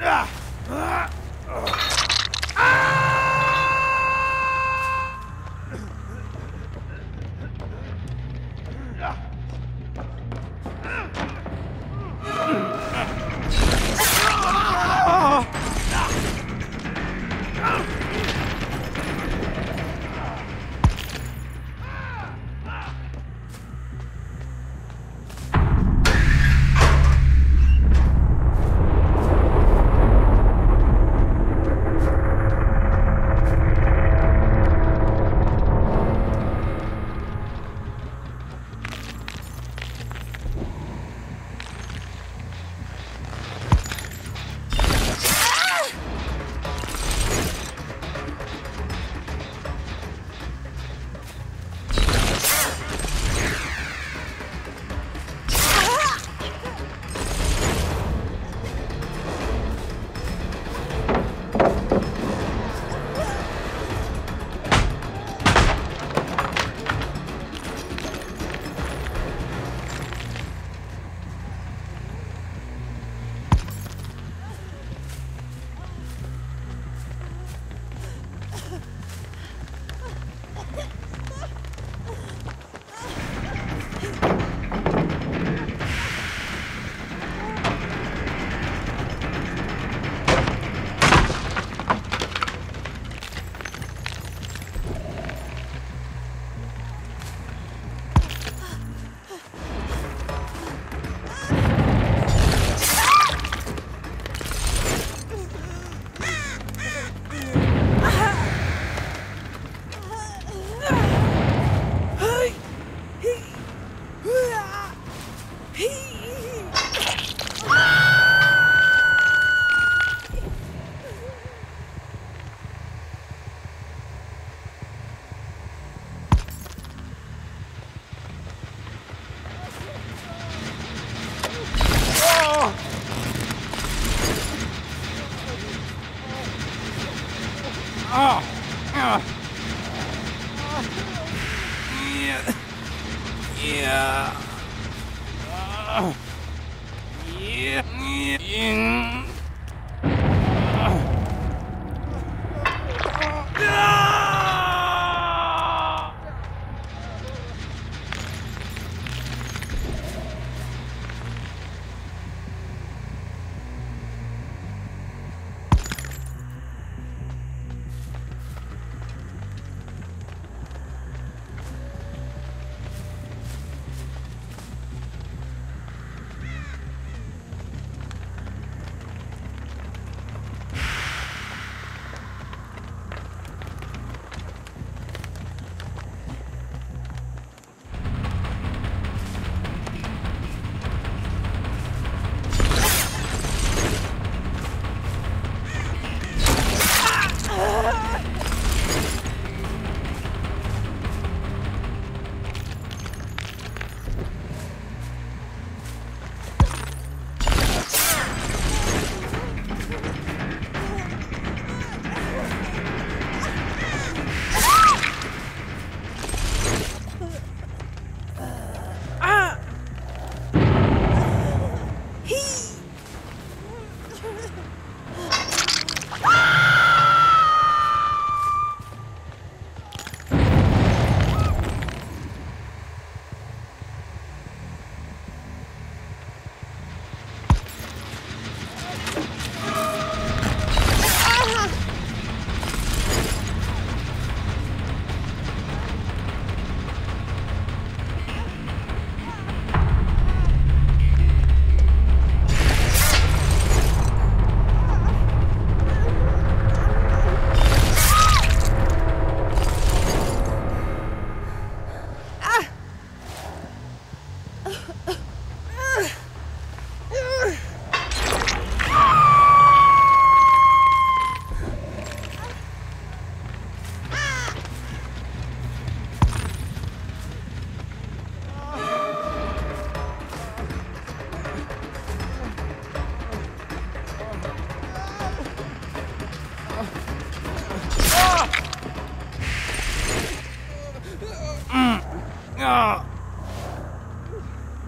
Ah! Yeah. yeah. yeah.